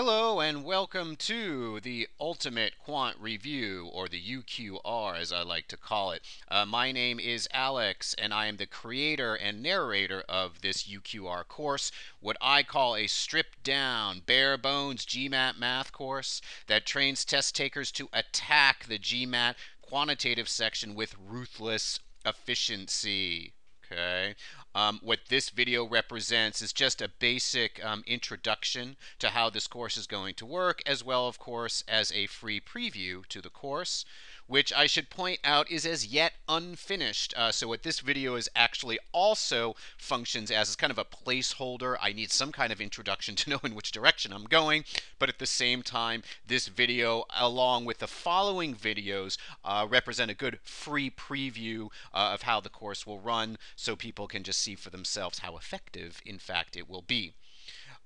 Hello and welcome to the Ultimate Quant Review, or the UQR as I like to call it. Uh, my name is Alex, and I am the creator and narrator of this UQR course, what I call a stripped down, bare bones GMAT math course that trains test takers to attack the GMAT quantitative section with ruthless efficiency. Okay. Um, what this video represents is just a basic um, introduction to how this course is going to work, as well, of course, as a free preview to the course which I should point out is as yet unfinished. Uh, so what this video is actually also functions as is kind of a placeholder. I need some kind of introduction to know in which direction I'm going, but at the same time, this video, along with the following videos, uh, represent a good free preview uh, of how the course will run so people can just see for themselves how effective, in fact, it will be.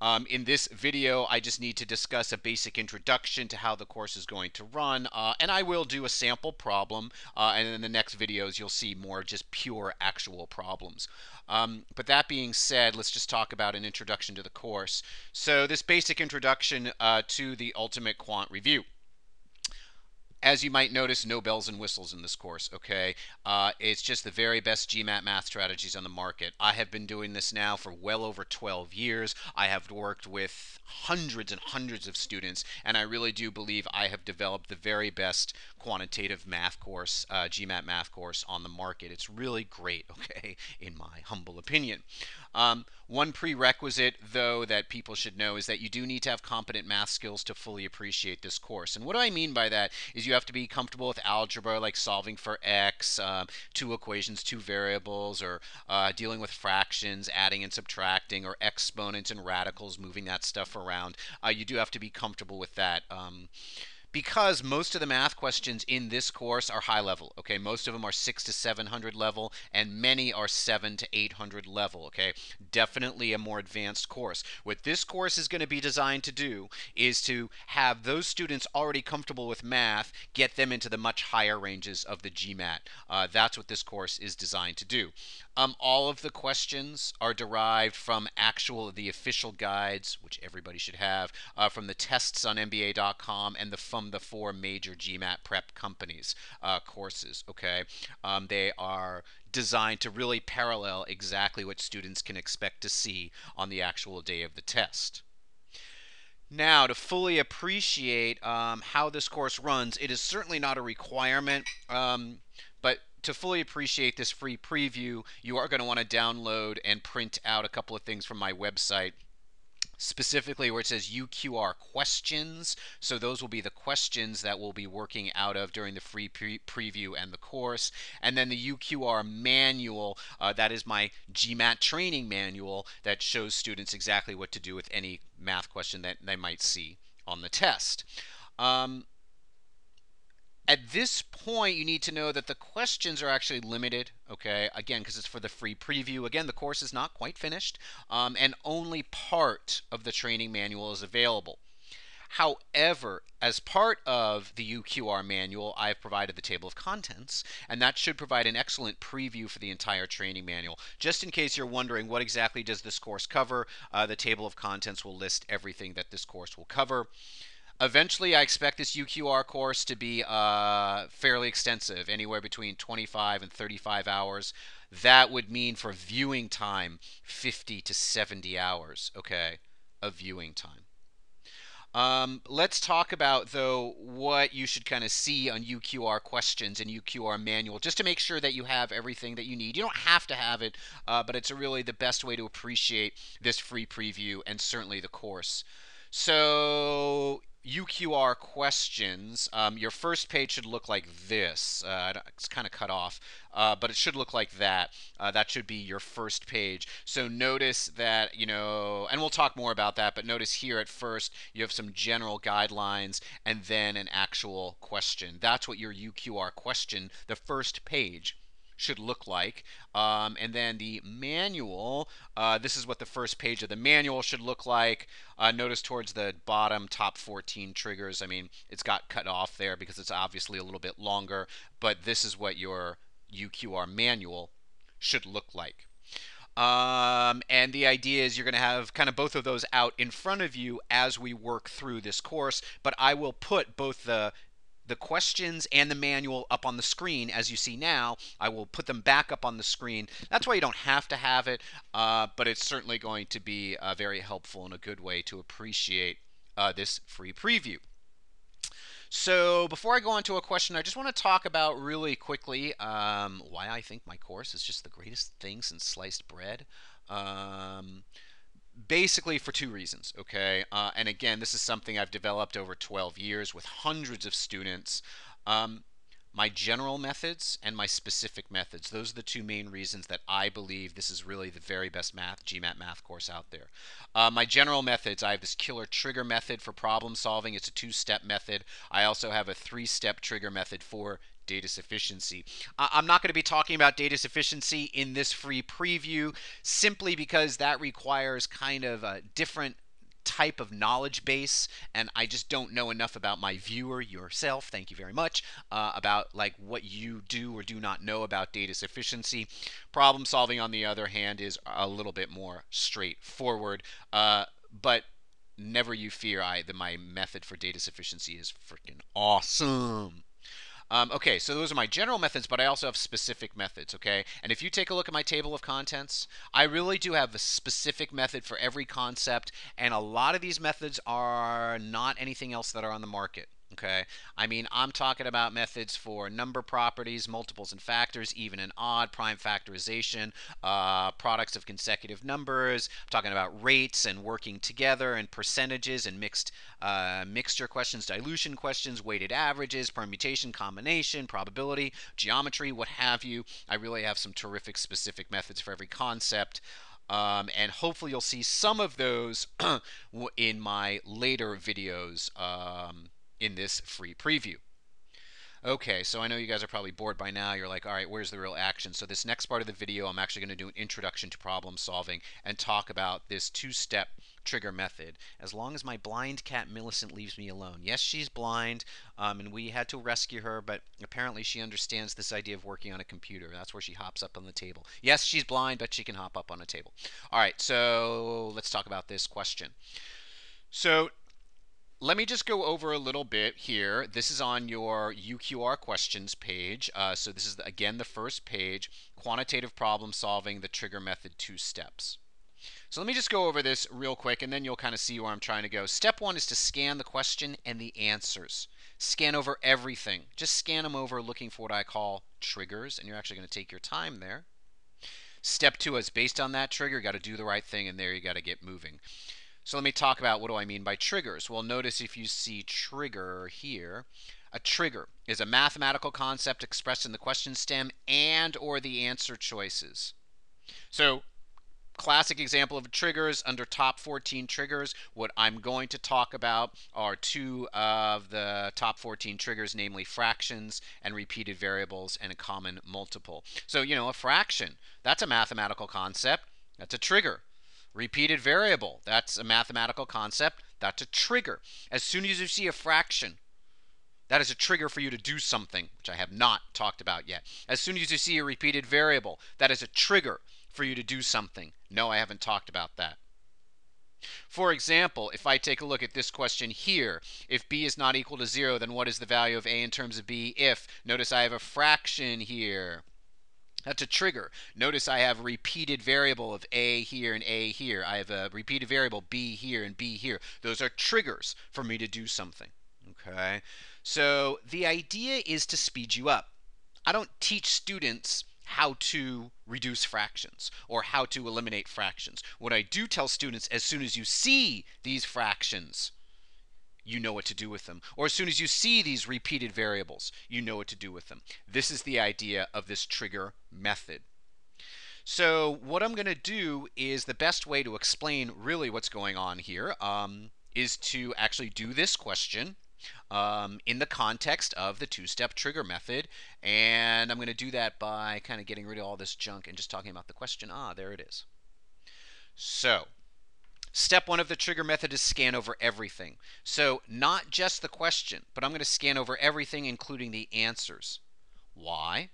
Um, in this video, I just need to discuss a basic introduction to how the course is going to run, uh, and I will do a sample problem, uh, and in the next videos, you'll see more just pure actual problems. Um, but that being said, let's just talk about an introduction to the course. So this basic introduction uh, to the Ultimate Quant Review as you might notice, no bells and whistles in this course, okay? Uh, it's just the very best GMAT math strategies on the market. I have been doing this now for well over 12 years. I have worked with hundreds and hundreds of students, and I really do believe I have developed the very best quantitative math course, uh, GMAT math course on the market. It's really great, okay, in my humble opinion. Um, one prerequisite, though, that people should know is that you do need to have competent math skills to fully appreciate this course. And what I mean by that is you have to be comfortable with algebra, like solving for x, uh, two equations, two variables, or uh, dealing with fractions, adding and subtracting, or exponents and radicals, moving that stuff around. Uh, you do have to be comfortable with that. Um, because most of the math questions in this course are high level. Okay, most of them are six to 700 level, and many are seven to 800 level. Okay, definitely a more advanced course. What this course is going to be designed to do is to have those students already comfortable with math, get them into the much higher ranges of the GMAT. Uh, that's what this course is designed to do. Um, all of the questions are derived from actual the official guides, which everybody should have, uh, from the tests on MBA.com and the from the four major GMAT prep companies uh, courses. Okay, um, they are designed to really parallel exactly what students can expect to see on the actual day of the test. Now, to fully appreciate um, how this course runs, it is certainly not a requirement, um, but to fully appreciate this free preview, you are going to want to download and print out a couple of things from my website specifically where it says UQR questions. So those will be the questions that we'll be working out of during the free pre preview and the course. And then the UQR manual, uh, that is my GMAT training manual that shows students exactly what to do with any math question that they might see on the test. Um, at this point, you need to know that the questions are actually limited, okay? Again, because it's for the free preview. Again, the course is not quite finished, um, and only part of the training manual is available. However, as part of the UQR manual, I've provided the table of contents, and that should provide an excellent preview for the entire training manual. Just in case you're wondering what exactly does this course cover, uh, the table of contents will list everything that this course will cover. Eventually, I expect this UQR course to be uh, fairly extensive, anywhere between 25 and 35 hours. That would mean for viewing time, 50 to 70 hours, okay, of viewing time. Um, let's talk about, though, what you should kind of see on UQR questions and UQR manual, just to make sure that you have everything that you need. You don't have to have it, uh, but it's really the best way to appreciate this free preview and certainly the course. So UQR questions, um, your first page should look like this. Uh, it's kind of cut off, uh, but it should look like that. Uh, that should be your first page. So notice that, you know, and we'll talk more about that, but notice here at first you have some general guidelines and then an actual question. That's what your UQR question, the first page, should look like. Um, and then the manual, uh, this is what the first page of the manual should look like. Uh, notice towards the bottom top 14 triggers, I mean, it's got cut off there because it's obviously a little bit longer, but this is what your UQR manual should look like. Um, and the idea is you're going to have kind of both of those out in front of you as we work through this course. But I will put both the the questions and the manual up on the screen as you see now. I will put them back up on the screen. That's why you don't have to have it, uh, but it's certainly going to be uh, very helpful and a good way to appreciate uh, this free preview. So before I go on to a question, I just want to talk about really quickly um, why I think my course is just the greatest thing since sliced bread. Um, basically for two reasons, okay? Uh, and again, this is something I've developed over 12 years with hundreds of students. Um, my general methods and my specific methods. Those are the two main reasons that I believe this is really the very best math GMAT math course out there. Uh, my general methods, I have this killer trigger method for problem solving. It's a two-step method. I also have a three-step trigger method for data sufficiency. I'm not going to be talking about data sufficiency in this free preview simply because that requires kind of a different type of knowledge base and i just don't know enough about my viewer yourself thank you very much uh, about like what you do or do not know about data sufficiency. Problem solving on the other hand is a little bit more straightforward uh, but never you fear i that my method for data sufficiency is freaking awesome um, okay, so those are my general methods, but I also have specific methods, okay? And if you take a look at my table of contents, I really do have a specific method for every concept, and a lot of these methods are not anything else that are on the market. Okay, I mean, I'm talking about methods for number properties, multiples and factors, even and odd, prime factorization, uh, products of consecutive numbers. I'm talking about rates and working together, and percentages and mixed uh, mixture questions, dilution questions, weighted averages, permutation, combination, probability, geometry, what have you. I really have some terrific specific methods for every concept. Um, and hopefully you'll see some of those in my later videos. Um, in this free preview. Okay, so I know you guys are probably bored by now. You're like, all right, where's the real action? So this next part of the video, I'm actually going to do an introduction to problem solving and talk about this two-step trigger method. As long as my blind cat Millicent leaves me alone. Yes, she's blind, um, and we had to rescue her, but apparently she understands this idea of working on a computer. That's where she hops up on the table. Yes, she's blind, but she can hop up on a table. All right, so let's talk about this question. So let me just go over a little bit here. This is on your UQR questions page. Uh, so this is, again, the first page, quantitative problem solving, the trigger method, two steps. So let me just go over this real quick, and then you'll kind of see where I'm trying to go. Step one is to scan the question and the answers. Scan over everything. Just scan them over looking for what I call triggers, and you're actually going to take your time there. Step two is based on that trigger, you got to do the right thing, and there you got to get moving. So let me talk about what do I mean by triggers. Well, notice if you see trigger here, a trigger is a mathematical concept expressed in the question stem and or the answer choices. So classic example of triggers under top 14 triggers what i'm going to talk about are two of the top 14 triggers namely fractions and repeated variables and a common multiple so you know a fraction that's a mathematical concept that's a trigger Repeated variable, that's a mathematical concept. That's a trigger. As soon as you see a fraction, that is a trigger for you to do something, which I have not talked about yet. As soon as you see a repeated variable, that is a trigger for you to do something. No, I haven't talked about that. For example, if I take a look at this question here, if b is not equal to 0, then what is the value of a in terms of b if? Notice I have a fraction here. That's a trigger. Notice I have a repeated variable of A here and A here. I have a repeated variable B here and B here. Those are triggers for me to do something. Okay? So the idea is to speed you up. I don't teach students how to reduce fractions or how to eliminate fractions. What I do tell students as soon as you see these fractions, you know what to do with them. Or as soon as you see these repeated variables, you know what to do with them. This is the idea of this trigger method. So what I'm going to do is the best way to explain really what's going on here um, is to actually do this question um, in the context of the two-step trigger method. And I'm going to do that by kind of getting rid of all this junk and just talking about the question. Ah, there it is. So Step one of the trigger method is scan over everything. So not just the question, but I'm going to scan over everything, including the answers. Why?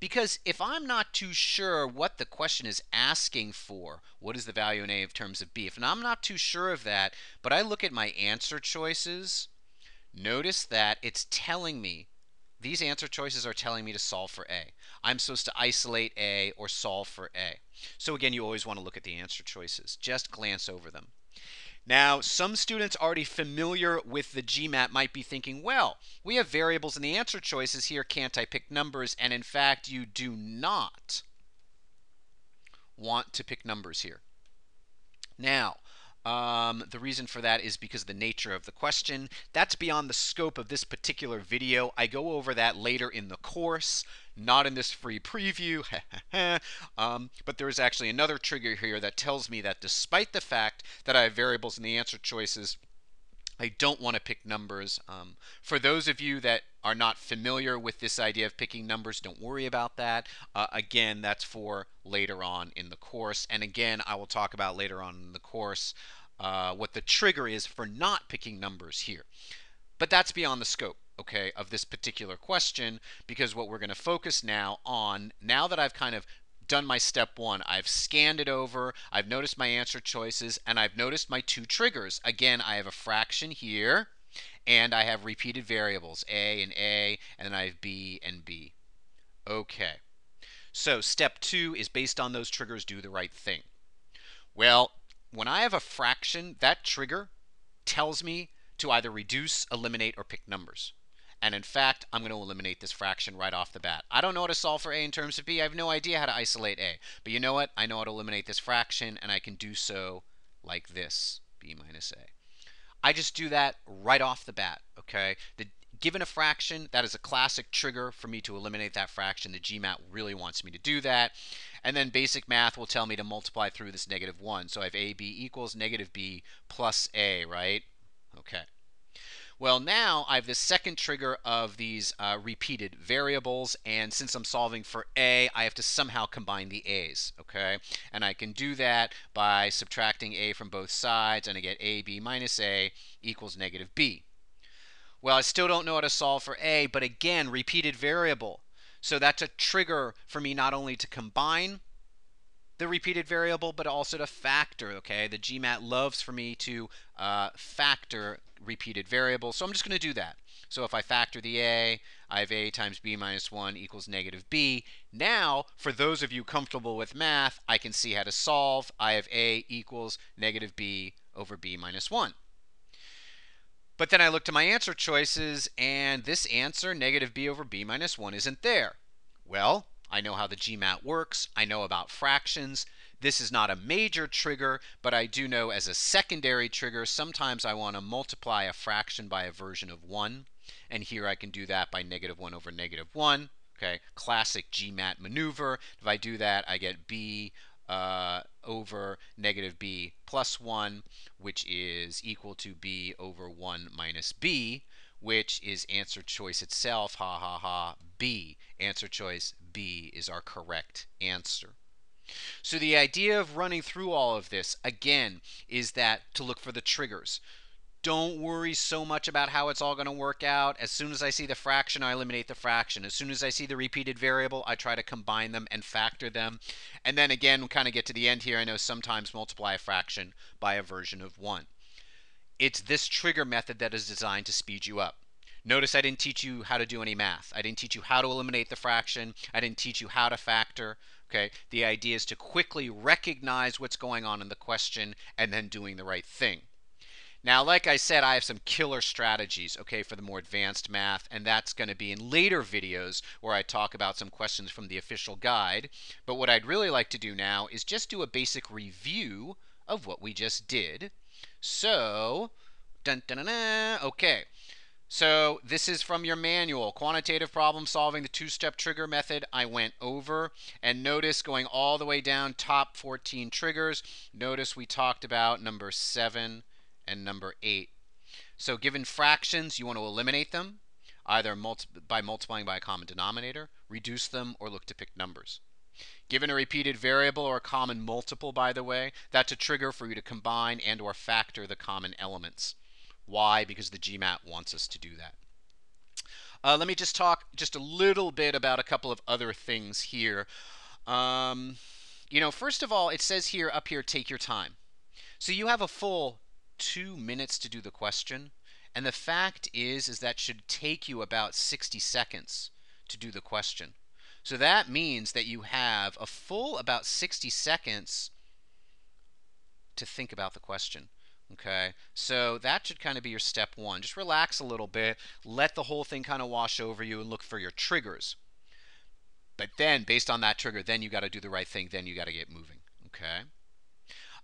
Because if I'm not too sure what the question is asking for, what is the value in A in terms of B? If I'm not too sure of that, but I look at my answer choices, notice that it's telling me these answer choices are telling me to solve for A. I'm supposed to isolate A or solve for A. So again, you always want to look at the answer choices. Just glance over them. Now, some students already familiar with the GMAT might be thinking, well, we have variables in the answer choices here, can't I pick numbers? And in fact, you do not want to pick numbers here. Now, um, the reason for that is because the nature of the question. That's beyond the scope of this particular video. I go over that later in the course, not in this free preview. um, but there is actually another trigger here that tells me that despite the fact that I have variables in the answer choices, I don't want to pick numbers. Um, for those of you that are not familiar with this idea of picking numbers, don't worry about that. Uh, again, that's for later on in the course. And again, I will talk about later on in the course uh, what the trigger is for not picking numbers here. But that's beyond the scope, okay, of this particular question because what we're going to focus now on, now that I've kind of done my step one. I've scanned it over, I've noticed my answer choices, and I've noticed my two triggers. Again, I have a fraction here, and I have repeated variables, A and A, and then I have B and B. Okay. So step two is based on those triggers, do the right thing. Well, when I have a fraction, that trigger tells me to either reduce, eliminate, or pick numbers. And in fact, I'm going to eliminate this fraction right off the bat. I don't know how to solve for a in terms of b. I have no idea how to isolate a. But you know what? I know how to eliminate this fraction, and I can do so like this, b minus a. I just do that right off the bat, okay? The, given a fraction, that is a classic trigger for me to eliminate that fraction. The GMAT really wants me to do that. And then basic math will tell me to multiply through this negative 1. So I have ab equals negative b plus a, right? Okay. Well, now I have the second trigger of these uh, repeated variables, and since I'm solving for a, I have to somehow combine the a's, okay? And I can do that by subtracting a from both sides, and I get ab minus a equals negative b. Well, I still don't know how to solve for a, but again, repeated variable. So that's a trigger for me not only to combine the repeated variable, but also to factor, okay? The GMAT loves for me to uh, factor repeated variables. So I'm just going to do that. So if I factor the a, I have a times b minus 1 equals negative b. Now, for those of you comfortable with math, I can see how to solve. I have a equals negative b over b minus 1. But then I look to my answer choices, and this answer, negative b over b minus 1, isn't there. Well, I know how the GMAT works. I know about fractions. This is not a major trigger, but I do know as a secondary trigger, sometimes I want to multiply a fraction by a version of 1. And here I can do that by negative 1 over negative 1. Okay, classic GMAT maneuver. If I do that, I get b uh, over negative b plus 1, which is equal to b over 1 minus b, which is answer choice itself. Ha ha ha, b. Answer choice b is our correct answer. So the idea of running through all of this, again, is that to look for the triggers. Don't worry so much about how it's all going to work out. As soon as I see the fraction, I eliminate the fraction. As soon as I see the repeated variable, I try to combine them and factor them. And then again, kind of get to the end here. I know sometimes multiply a fraction by a version of 1. It's this trigger method that is designed to speed you up. Notice I didn't teach you how to do any math. I didn't teach you how to eliminate the fraction. I didn't teach you how to factor. Okay, the idea is to quickly recognize what's going on in the question and then doing the right thing. Now, like I said, I have some killer strategies, okay, for the more advanced math, and that's going to be in later videos where I talk about some questions from the official guide. But what I'd really like to do now is just do a basic review of what we just did. So, dun, dun, dun, okay. So this is from your manual, quantitative problem solving, the two-step trigger method I went over. And notice going all the way down top 14 triggers, notice we talked about number 7 and number 8. So given fractions, you want to eliminate them, either multi by multiplying by a common denominator, reduce them, or look to pick numbers. Given a repeated variable or a common multiple, by the way, that's a trigger for you to combine and or factor the common elements. Why? Because the GMAT wants us to do that. Uh, let me just talk just a little bit about a couple of other things here. Um, you know, first of all, it says here up here, take your time. So you have a full two minutes to do the question. And the fact is, is that should take you about 60 seconds to do the question. So that means that you have a full about 60 seconds to think about the question. Okay, so that should kind of be your step one. Just relax a little bit, let the whole thing kind of wash over you, and look for your triggers. But then, based on that trigger, then you got to do the right thing. Then you got to get moving. Okay.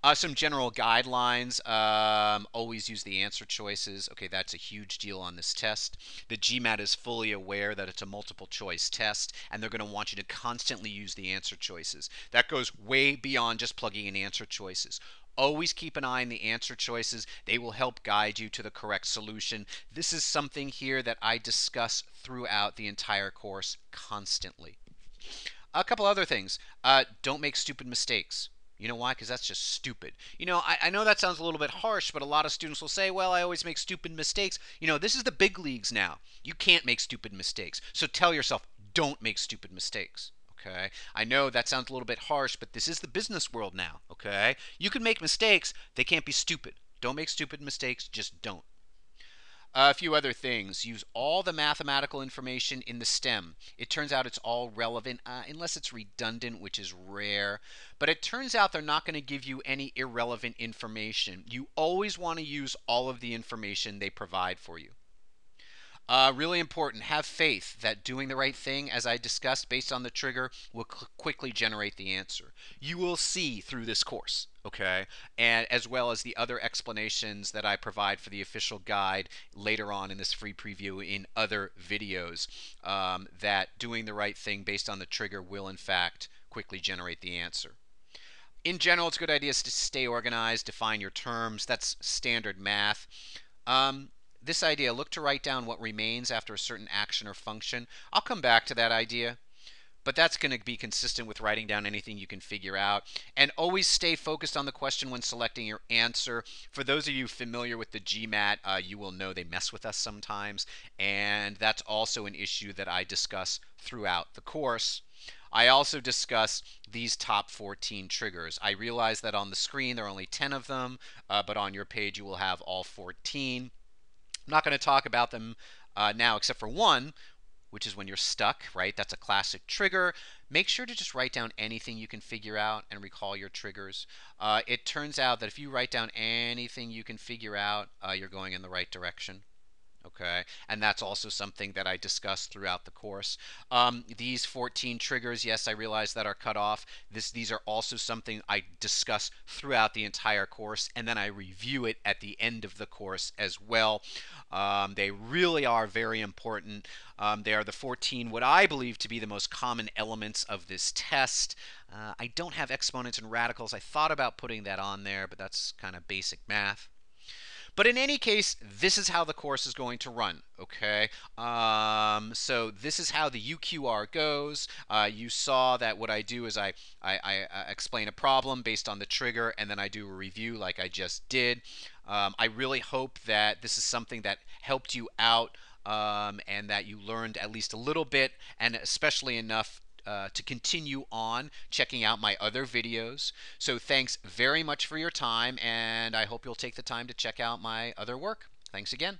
Uh, some general guidelines. Um, always use the answer choices. Okay, that's a huge deal on this test. The GMAT is fully aware that it's a multiple choice test, and they're going to want you to constantly use the answer choices. That goes way beyond just plugging in answer choices. Always keep an eye on the answer choices. They will help guide you to the correct solution. This is something here that I discuss throughout the entire course constantly. A couple other things. Uh, don't make stupid mistakes. You know why? Because that's just stupid. You know, I, I, know that sounds a little bit harsh, but a lot of students will say, well, I always make stupid mistakes. You know, this is the big leagues now. You can't make stupid mistakes. So tell yourself, don't make stupid mistakes okay? I know that sounds a little bit harsh, but this is the business world now, okay? You can make mistakes, they can't be stupid. Don't make stupid mistakes, just don't. A few other things. Use all the mathematical information in the STEM. It turns out it's all relevant, uh, unless it's redundant, which is rare. But it turns out they're not going to give you any irrelevant information. You always want to use all of the information they provide for you. Uh, really important. Have faith that doing the right thing, as I discussed, based on the trigger, will quickly generate the answer. You will see through this course, okay, and as well as the other explanations that I provide for the official guide later on in this free preview in other videos, um, that doing the right thing based on the trigger will in fact quickly generate the answer. In general, it's a good idea to stay organized, define your terms. That's standard math. Um, this idea, look to write down what remains after a certain action or function. I'll come back to that idea, but that's going to be consistent with writing down anything you can figure out. And always stay focused on the question when selecting your answer. For those of you familiar with the GMAT, uh, you will know they mess with us sometimes, and that's also an issue that I discuss throughout the course. I also discuss these top 14 triggers. I realize that on the screen there are only 10 of them, uh, but on your page you will have all 14. I'm not going to talk about them uh, now except for one, which is when you're stuck, right? That's a classic trigger. Make sure to just write down anything you can figure out and recall your triggers. Uh, it turns out that if you write down anything you can figure out, uh, you're going in the right direction okay? And that's also something that I discuss throughout the course. Um, these 14 triggers, yes, I realize that are cut off. This, these are also something I discuss throughout the entire course, and then I review it at the end of the course as well. Um, they really are very important. Um, they are the 14, what I believe to be the most common elements of this test. Uh, I don't have exponents and radicals. I thought about putting that on there, but that's kind of basic math. But in any case, this is how the course is going to run, okay? Um, so this is how the UQR goes. Uh, you saw that what I do is I, I, I, explain a problem based on the trigger, and then I do a review like I just did. Um, I really hope that this is something that helped you out um, and that you learned at least a little bit, and especially enough uh, to continue on checking out my other videos. So thanks very much for your time, and I hope you'll take the time to check out my other work. Thanks again.